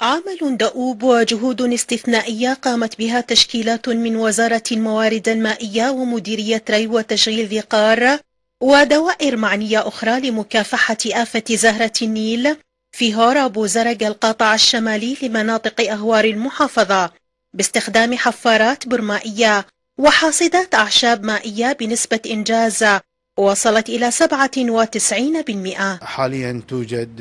عمل دؤوب وجهود استثنائية قامت بها تشكيلات من وزارة الموارد المائية ومديرية ري وتشغيل ذي قار ودوائر معنية أخرى لمكافحة آفة زهرة النيل في هور أبو زرق القاطع الشمالي لمناطق أهوار المحافظة باستخدام حفارات برمائية وحاصدات أعشاب مائية بنسبة إنجاز وصلت إلى 97% حاليا توجد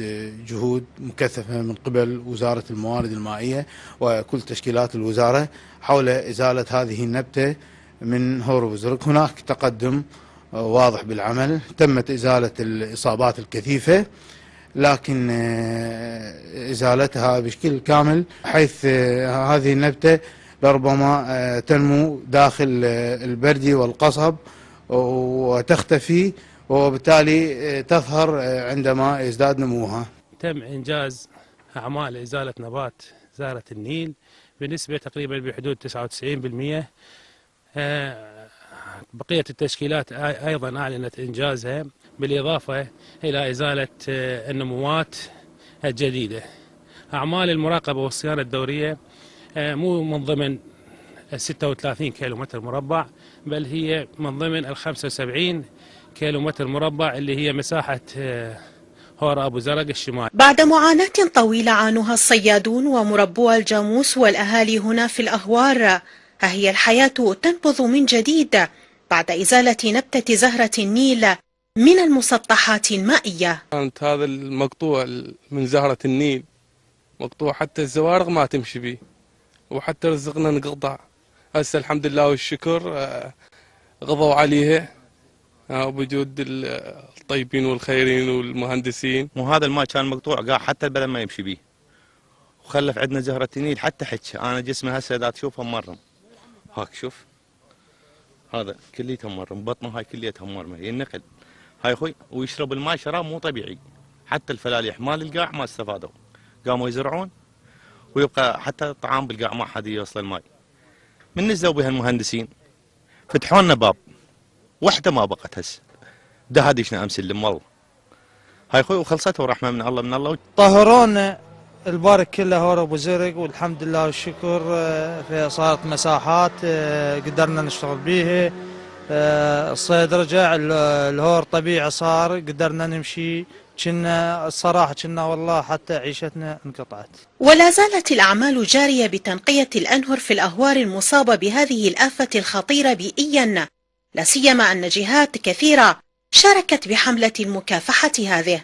جهود مكثفة من قبل وزارة الموارد المائية وكل تشكيلات الوزارة حول إزالة هذه النبتة من هور وزرق. هناك تقدم واضح بالعمل. تمت إزالة الإصابات الكثيفة لكن إزالتها بشكل كامل حيث هذه النبتة لربما تنمو داخل البردي والقصب وتختفي وبالتالي تظهر عندما يزداد نموها. تم إنجاز أعمال إزالة نبات زهرة النيل بنسبة تقريبا بحدود 99% آه، بقية التشكيلات أيضا أعلنت إنجازها بالإضافة إلى إزالة آه، النموات الجديدة. أعمال المراقبة والصيانة الدورية آه، مو من ضمن 36 كيلو متر مربع بل هي من ضمن ال 75 كيلو متر مربع اللي هي مساحة آه، هور أبو زرق الشمال. بعد معاناة طويلة عانوها الصيادون ومربو الجاموس والأهالي هنا في الأهوار. ها هي الحياة تنبض من جديد بعد إزالة نبتة زهرة النيل من المسطحات المائية. كانت هذا المقطوع من زهرة النيل مقطوع حتى الزوارق ما تمشي به وحتى رزقنا نقطع. هسه الحمد لله والشكر آه، غضوا عليها آه، بوجود الطيبين والخيرين والمهندسين. وهذا الماء كان مقطوع قاع حتى البلد ما يمشي به وخلف عندنا زهرة النيل حتى حج أنا جسمي هسه إذا تشوفها مرم. هاك شوف. هذا كليتها مرم بطنه هاي كليتها مرمى ينقل هاي أخوي ويشرب الماء شراب مو طبيعي. حتى الفلاليح مال القاع ما استفادوا. قاموا يزرعون ويبقى حتى الطعام بالقاع ما حد يوصل الماء. من نزلوا بها المهندسين؟ فتحوا لنا باب. وحدة ما بقت هسه ده هاديشنا أمس اللي والله هاي أخوي وخلصت ورحمة من الله من الله. طهرونا البارك كله هور ابو زرق والحمد لله والشكر آه، صارت مساحات آه، قدرنا نشتغل بيها آه، الصيد رجع الهور طبيعي صار قدرنا نمشي. كنا الصراحة كنا والله حتى عيشتنا انقطعت. ولا زالت الأعمال جارية بتنقية الأنهر في الأهوار المصابة بهذه الآفة الخطيرة بيئيا. لا سيما أن جهات كثيرة شاركت بحملة المكافحة هذه.